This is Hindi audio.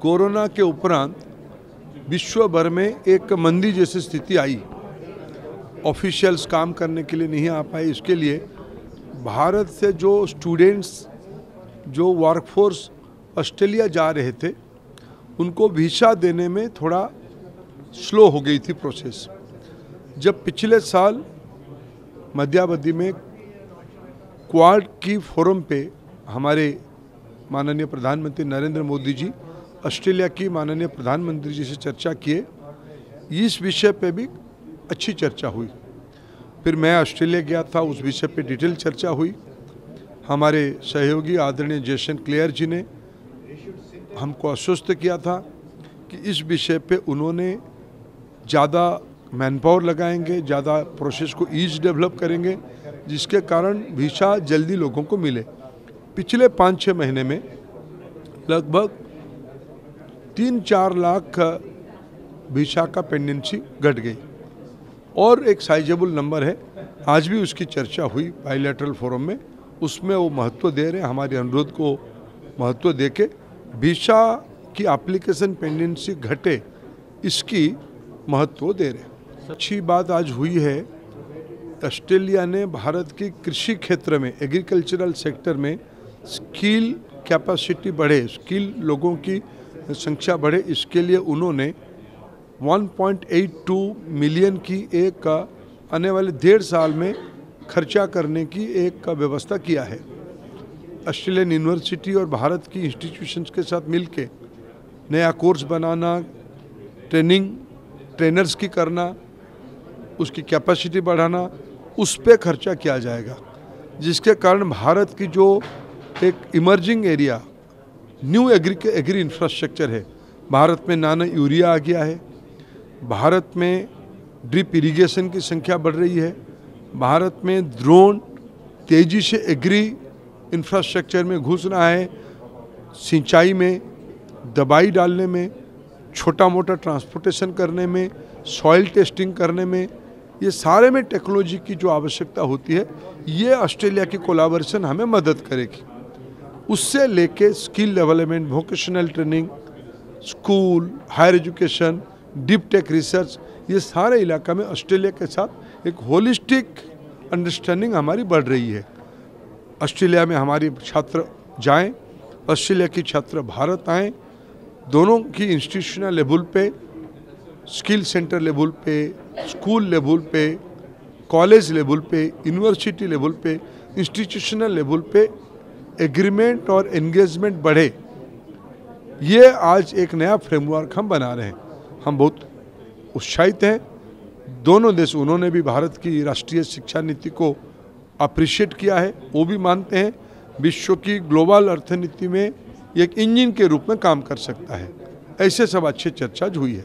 कोरोना के उपरांत विश्व भर में एक मंदी जैसी स्थिति आई। ऑफिशियल्स काम करने के लिए नहीं आ पाए। इसके लिए भारत से जो स्टूडेंट्स जो वर्कफोर्स ऑस्ट्रेलिया जा रहे थे, उनको वीसा देने में थोड़ा स्लो हो गई थी प्रोसेस जब पिछले साल मध्यावधि में क्वाड की फोरम पे हमारे माननीय प्रधानमंत्री नरेंद्र मोदी जी, ऑस्ट्रेलिया की माननीय प्रधानमंत्री जी से चर्चा किए। इस विषय पे भी अच्छी चर्चा हुई। फिर मैं ऑस्ट्रेलिया गया था, उस विषय पे डिटेल चर्चा हुई। हमारे सहयोगी आदरणीय जयशन क्लेयर जी ने हमको आश्वस्त किया था कि इस विषय पे उन्होंने ज़्यादा मैन पावर लगाएँगे, ज़्यादा प्रोसेस को ईज डेवलप करेंगे, जिसके कारण वीसा जल्दी लोगों को मिले। पिछले पाँच छः महीने में लगभग तीन चार लाख वीसा का पेंडेंसी घट गई। और एक साइजेबल नंबर है। आज भी उसकी चर्चा हुई बायोलेटरल फोरम में। उसमें वो महत्व दे रहे हैं। हमारे अनुरोध को महत्व दे के वीसा की एप्लीकेशन पेंडेंसी घटे, इसकी महत्व दे रहे हैं। अच्छी बात आज हुई है, ऑस्ट्रेलिया ने भारत के कृषि क्षेत्र में एग्रीकल्चरल सेक्टर में स्किल कैपेसिटी बढ़े, स्किल लोगों की संख्या बढ़े, इसके लिए उन्होंने 1.82 मिलियन की एक का, आने वाले डेढ़ साल में खर्चा करने की एक का व्यवस्था किया है। ऑस्ट्रेलियन यूनिवर्सिटी और भारत की इंस्टीट्यूशंस के साथ मिलके नया कोर्स बनाना ट्रेनिंग ट्रेनर्स की करना, उसकी कैपेसिटी बढ़ाना, उस पर खर्चा किया जाएगा, जिसके कारण भारत की जो एक emerging area new agri agri infrastructure है। भारत में नाना यूरिया आ गया है। भारत में ड्रिप इरिगेशन की संख्या बढ़ रही है। भारत में ड्रोन तेज़ी से एग्री इंफ्रास्ट्रक्चर में घुस रहा है। सिंचाई में, दवाई डालने में छोटा मोटा ट्रांसपोर्टेशन करने में सॉइल टेस्टिंग करने में, ये सारे में टेक्नोलॉजी की जो आवश्यकता होती है, ये ऑस्ट्रेलिया की कोलाबोरेशन हमें मदद करेगी। उससे लेके skill development vocational training school higher education deep tech research ये सारे इलाका में ऑस्ट्रेलिया के साथ एक होलिस्टिक अंडरस्टैंडिंग हमारी बढ़ रही है। ऑस्ट्रेलिया में हमारे छात्र जाएँ ऑस्ट्रेलिया की छात्र भारत आएँ, दोनों की इंस्टीट्यूशनल लेवल पे स्किल सेंटर लेवल पे स्कूल लेवल पे कॉलेज लेवल पे यूनिवर्सिटी लेवल पे इंस्टीट्यूशनल लेवल पे एग्रीमेंट और एंगेजमेंट बढ़े, ये आज एक नया फ्रेमवर्क हम बना रहे हैं। हम बहुत उत्साहित हैं। दोनों देश, उन्होंने भी भारत की राष्ट्रीय शिक्षा नीति को अप्रिशिएट किया है, वो भी मानते हैं। विश्व की ग्लोबल अर्थनीति में एक इंजन के रूप में काम कर सकता है। ऐसे सब अच्छी चर्चा हुई है।